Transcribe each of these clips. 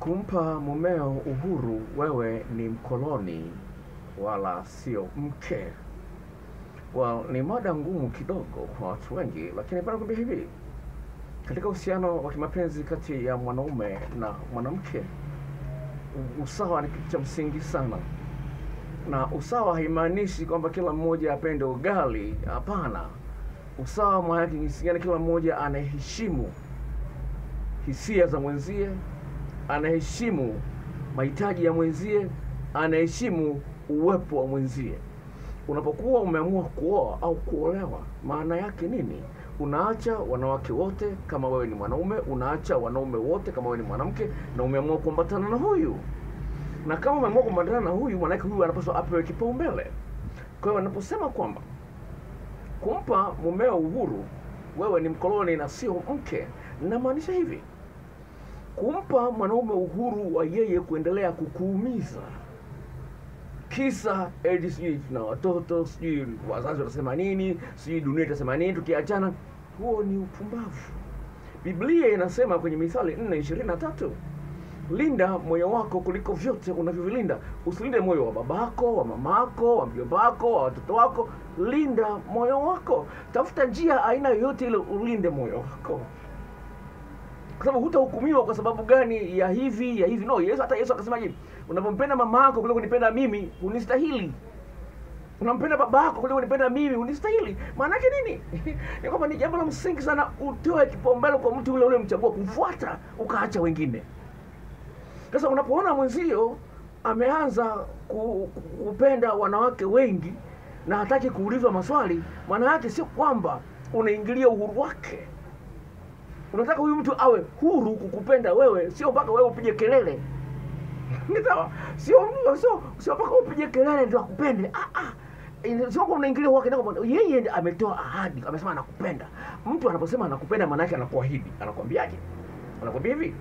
kumpa mumeo uhuru, wewe ni mkoloni wala sio mke. Well, ni mada ngumu kidogo kwa watu wengi, lakini bado kwambia hivi, katika uhusiano wa kimapenzi kati ya mwanaume na mwanamke, usawa ni kitu cha msingi sana, na usawa haimaanishi kwamba kila mmoja apende ugali. Hapana, usawa maana yake jinsi gani kila mmoja anaheshimu hisia za mwenzie, anaheshimu mahitaji ya mwenzie, anaheshimu uwepo wa mwenzie. Unapokuwa umeamua kuoa au kuolewa, maana yake nini? Unaacha wanawake wote kama wewe ni mwanaume, unaacha wanaume wote kama wewe ni mwanamke, na umeamua kuambatana na huyu. Na kama umeamua kuambatana na huyu, maana yake huyu anapaswa apewe kipaumbele. Kwa hiyo wanaposema kwamba kumpa mumeo uhuru, wewe ni mkoloni na sio mke, namaanisha hivi kumpa mwanaume uhuru wa yeye kuendelea kukuumiza. Kisa eti sijui tuna watoto sijui wazazi watasema nini sijui dunia itasema nini tukiachana huo ni upumbavu. Biblia inasema kwenye mithali nne ishirini na tatu linda moyo wako kuliko vyote unavyovilinda. Usilinde moyo wa babako wa mamako wa mjombako wa watoto wako. Linda moyo wako. Tafuta njia aina yoyote ile ulinde moyo wako kwa hutahukumiwa kwa sababu gani ya hivi ya hivi. No yesu hata yesu akasemaje unapompenda mama yako kuliko kunipenda mimi unistahili unampenda baba yako kuliko kunipenda mimi unistahili maana yake nini? Ni kwamba ni jambo la msingi sana utoe kipaumbele kwa mtu ule ule mchagua kumfuata ukaacha wengine. Sasa unapoona mwenzio ameanza ku- ku- kupenda wanawake wengi na hataki kuulizwa maswali maana yake sio kwamba unaingilia uhuru wake unataka huyu mtu awe huru kukupenda wewe sio mpaka wewe upige kelele. Sawa? Sio sio sio mpaka upige kelele ndio akupende. Ah ah. Sio kwa unaingilia wake ndio yeye ametoa ahadi amesema anakupenda. Mtu anaposema anakupenda maana yake anakuahidi. Anakwambiaje anakwambia hivi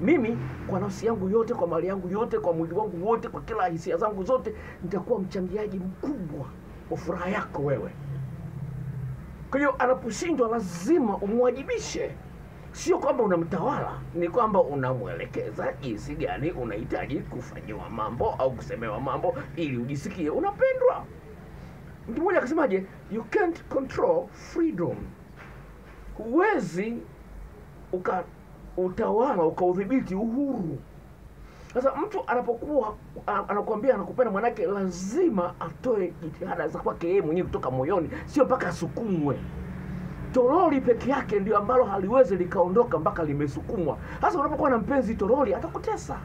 mimi kwa nafsi yangu yote kwa mali yangu yote kwa mwili wangu wote kwa kila hisia zangu zote nitakuwa mchangiaji mkubwa wa furaha yako wewe. Kwa hiyo anaposhindwa lazima umwajibishe sio kwamba unamtawala ni kwamba unamwelekeza jinsi gani unahitaji kufanyiwa mambo au kusemewa mambo ili ujisikie unapendwa. Mtu mmoja akasemaje? You can't control freedom. Huwezi uka utawala ukaudhibiti uhuru. Sasa mtu anapokuwa anakuambia anakupenda mwanake lazima atoe jitihada za kwake yeye mwenyewe kutoka moyoni sio mpaka asukumwe toroli peke yake ndio ambalo haliwezi likaondoka mpaka limesukumwa. Sasa unapokuwa na mpenzi toroli atakutesa.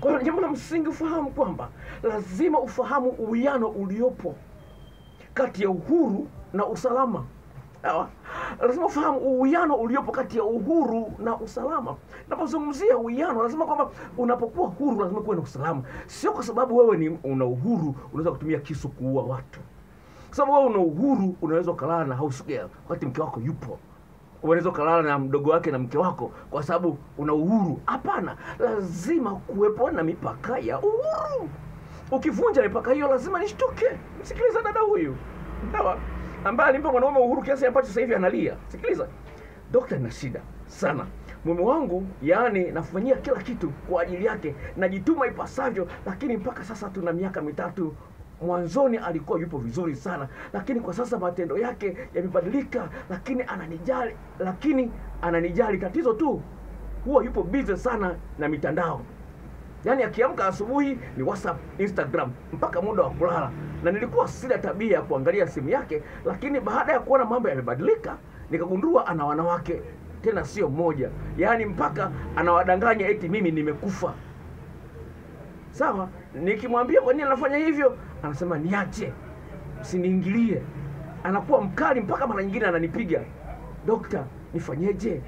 Kwa hiyo jambo la msingi ufahamu kwamba lazima ufahamu uwiano uliopo kati ya uhuru na usalama. Sawa? Lazima ufahamu uwiano uliopo kati ya uhuru na usalama. Napozungumzia uwiano lazima kwamba unapokuwa huru lazima kuwe na usalama. Sio kwa sababu wewe ni una uhuru unaweza kutumia kisu kuua watu sababu wewe una uhuru unaweza ukalala na house girl wakati mke wako yupo. Unaweza ukalala na mdogo wake na mke wako kwa sababu una uhuru. Hapana lazima kuwepo na mipaka ya uhuru. Ukivunja mipaka hiyo lazima nishtuke. Msikiliza dada huyu. Sawa? Ambaye alimpa mwanaume uhuru kiasi ambacho sasa hivi analia. Sikiliza. Dokta na shida sana. Mume wangu yaani nafanyia kila kitu kwa ajili yake. Najituma ipasavyo lakini mpaka sasa tuna miaka mitatu mwanzoni alikuwa yupo vizuri sana lakini kwa sasa matendo yake yamebadilika lakini ananijali lakini ananijali. Tatizo tu huwa yupo busy sana na mitandao. Yaani akiamka asubuhi ni whatsapp instagram mpaka muda wa kulala. Na nilikuwa sina tabia ya kuangalia simu yake lakini baada ya kuona mambo yamebadilika nikagundua ana wanawake tena sio mmoja. Yaani mpaka anawadanganya eti mimi nimekufa. Sawa nikimwambia kwa nini anafanya hivyo anasema niache usiniingilie. Anakuwa mkali mpaka mara nyingine ananipiga dokta nifanyeje?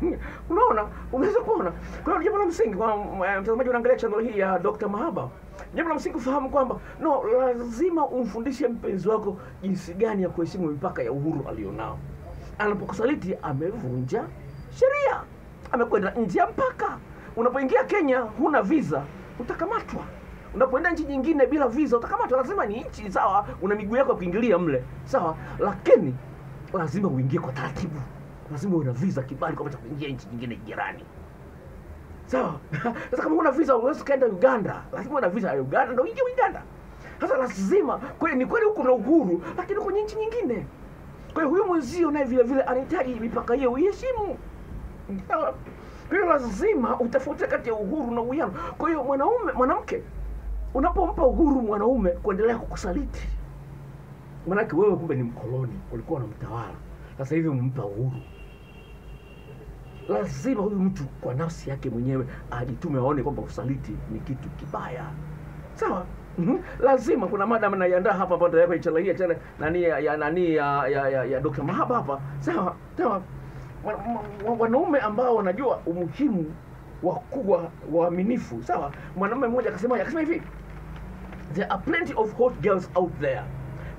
Unaona unaweza kuona. Kwa hiyo jambo la msingi kwa eh, mtazamaji unaangalia channel hii ya Dr. Mahaba. Jambo la msingi ufahamu kwamba no lazima umfundishe mpenzi wako jinsi gani ya kuheshimu mipaka ya uhuru alionao. Anapokusaliti amevunja sheria. Amekwenda nje ya mpaka. Unapoingia Kenya huna visa utakamatwa unapoenda nchi nyingine bila visa utakamatwa lazima ni nchi sawa? Una miguu yako ya kuingilia mle sawa? Lakini lazima uingie kwa taratibu. Lazima uwe na visa kibali kwa kuingia nchi nyingine jirani. Sawa? Sasa kama una visa huwezi kaenda uganda. Lazima una visa ya uganda ndio uingie uganda. Sasa lazima kweli ni kweli huko na uhuru lakini kwenye nchi nyingine. Kwa hiyo huyu mwenzio naye vile vile anahitaji mipaka hiyo uiheshimu. Sawa? Kwa hiyo lazima utafute kati ya uhuru na uwiano. Kwa hiyo mwanaume mwanamke unapompa uhuru mwanaume kuendelea kukusaliti manake wewe kumbe ni mkoloni ulikuwa unamtawala. Sasa hivi umempa uhuru. Lazima huyu mtu kwa nafsi yake mwenyewe ajitume aone kwamba usaliti ni kitu kibaya. Sawa? Mm -hmm. lazima kuna mada naiandaa hapa ambayo nitaweka hii tena nani ya, nani ya, ya, ya, ya Dr. Mahaba hapa. Sawa? Sawa? Wa- wa- wanaume ambao wanajua umuhimu wa kuwa waaminifu. Sawa? Mwanamume mmoja akasema akasema hivi there are plenty of hot girls out there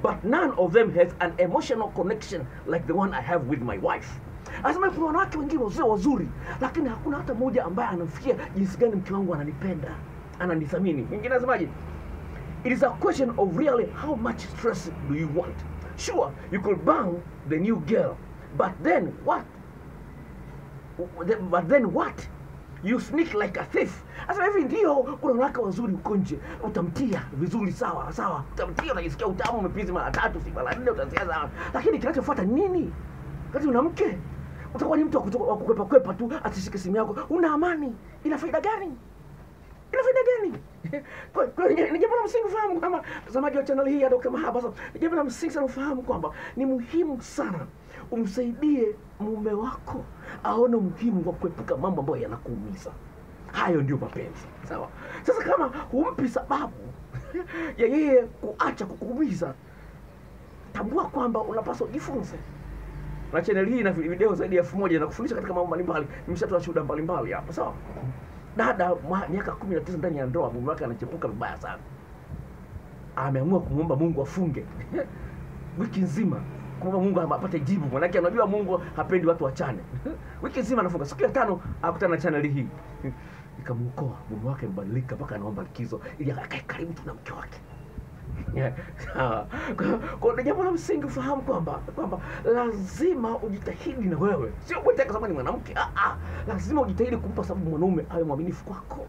but none of them has an emotional connection like the one I have with my wife anasema kuna wanawake wengine wazee wazuri lakini hakuna hata mmoja ambaye anafikia jinsi gani mke wangu ananipenda ananithamini mwingine anasemaje It is a question of really how much stress do you want. Sure, you could bang the new girl, but then what? But then what? You sneak like a thief. Sasa hivi ndio kuna wanawake wazuri huko nje, utamtia vizuri, sawa sawa, utamtia, unajisikia utamu, umepizi mara tatu, si mara nne, utasikia sawa, lakini kinachofuata nini? Kati una mke utakuwa ni mtu wa kukwepa kwepa tu, asishike simu yako, una amani, ina faida gani? Ina faida gani? Ni jambo la msingi kwamba mtazamaji wa hii ya Dr. Mahaba, ni jambo la msingi sana kwamba ni muhimu sana umsaidie mume wako aone umuhimu wa kuepuka mambo ambayo yanakuumiza. Hayo ndio mapenzi, sawa? Sasa kama humpi sababu ya yeye kuacha kukuumiza, tambua kwamba unapaswa ujifunze na channel hii ina video zaidi ya elfu moja na kufundisha katika mambo mbalimbali. Nimeshatoa shuhuda mbalimbali hapa, sawa? Dada miaka kumi na tisa ndani ya ndoa, mume wake anachepuka vibaya sana, ameamua kumwomba Mungu afunge wiki nzima kumwomba Mungu apate jibu, manake anajua Mungu hapendi watu wachane. wiki nzima anafunga, siku ya tano akutana na chaneli hii ikamuokoa. Mume wake mbadilika mpaka anaomba likizo ili akae karibu tu na mke wake. Sawa. Kwa- Kwa jambo la msingi ufahamu kwamba kwamba lazima ujitahidi na wewe, sio kwa sababu ni mwanamke. Ah, ah, lazima ujitahidi kumpa sababu mwanaume awe mwaminifu kwako.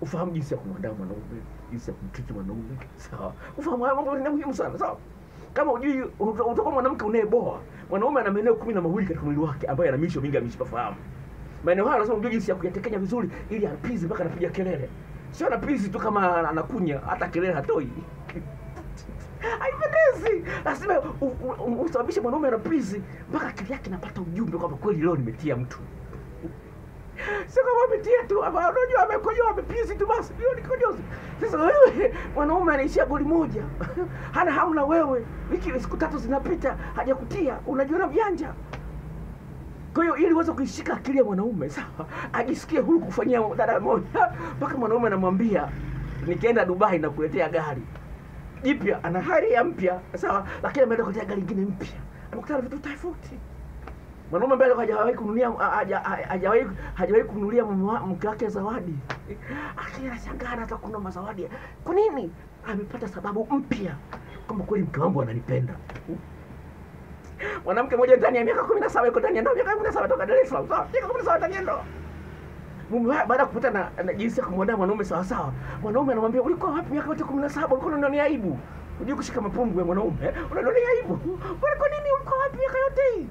Ufahamu jinsi ya kumwandaa mwanaume, jinsi ya kumtriti mwanaume, sawa. Ufahamu haya mambo ni muhimu sana, sawa. Kama ujui uta- utakuwa mwanamke unayeboa. Mwanaume ana maeneo kumi na mawili katika mwili wake ambayo yana misho mingi ya mishipa fahamu. Maeneo hayo lazima ujue jinsi ya kuyatekenya vizuri ili apizi mpaka anapiga kelele. Sio anapizi tu kama anakunya, hata kelele hatoi. Haipendezi. Lazima usababishe mwanaume anapizi mpaka akili yake inapata ujumbe kwamba kweli leo nimetia mtu. Sio kama ametia tu, unajua amekojoa amepisi tu basi, hiyo ni. Sasa wewe mwanaume anaishia goli moja, hana hamu na wewe, wiki siku tatu zinapita hajakutia, unajiona mjanja. Kwa hiyo ili uweze kuishika akili ya mwanaume sawa, ajisikie huru kufanyia dada moja, mpaka mwanaume anamwambia nikienda Dubai na kuletea gari jipya, ana hali ya mpya sawa, lakini ameenda kuletea gari lingine mpya, amekutana na vitu tofauti. Mwanaume ambaye hajawahi kununulia hajawahi hajawahi kununulia mke wake zawadi, akili anashangaa hata kununua mazawadi. Kwa nini? Amepata sababu mpya kama kweli mke wangu ananipenda mwanamke mmoja ndani ya miaka kumi na saba yuko ndani ya ndoa miaka kumi na saba toka Dar es Salaam sawa, miaka kumi na saba ndani ya ndoa. Mume baada ya kupata na, na jinsi ya kumwandaa mwanaume sawa sawa, mwanaume anamwambia ulikuwa wapi miaka yote kumi na saba? Ulikuwa unanionea aibu, unajua kushika mapumbu ya mwanaume unanionea aibu. ulikuwa nini ulikuwa wapi miaka yote hii?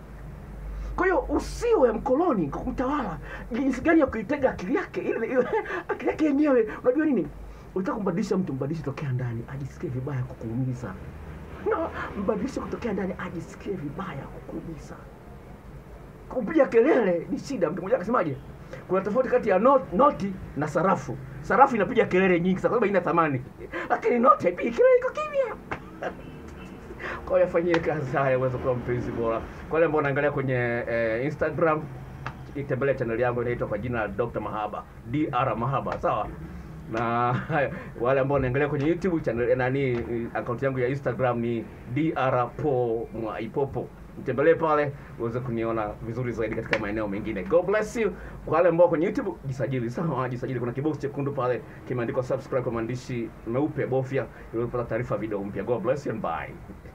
Kwa hiyo usiwe mkoloni kwa kumtawala, jinsi gani ya kuitega akili yake ile ili- akili yake yenyewe. Unajua nini, unataka kumbadilisha mtu, mbadilishe tokea ndani, ajisikie vibaya kukuumiza no, mbadilishe kutokea ndani ajisikie vibaya kukuumiza. Kupiga kelele ni shida. Mtu mmoja akasemaje, kuna tofauti kati ya not, noti na sarafu. Sarafu inapiga kelele nyingi sana, kwa sababu haina thamani, lakini noti haipigi kelele, iko kimya. Kwa hiyo fanyie kazi haya uweze kuwa mpenzi bora. Kwa wale ambao wanaangalia kwenye eh, Instagram, itembelea channel yangu inaitwa kwa jina la Dr. Mahaba, Dr. Mahaba, sawa na wale ambao wanaangalia kwenye YouTube channel nani account yangu ya Instagram ni drpo Mwaipopo. Mtembelee pale uweze kuniona vizuri zaidi katika maeneo mengine. God bless you. Kwa wale ambao kwenye YouTube jisajili, sawa, jisajili. Kuna kibox chekundu pale kimeandikwa subscribe kwa maandishi meupe, bofya ili upate taarifa video mpya. God bless you and bye.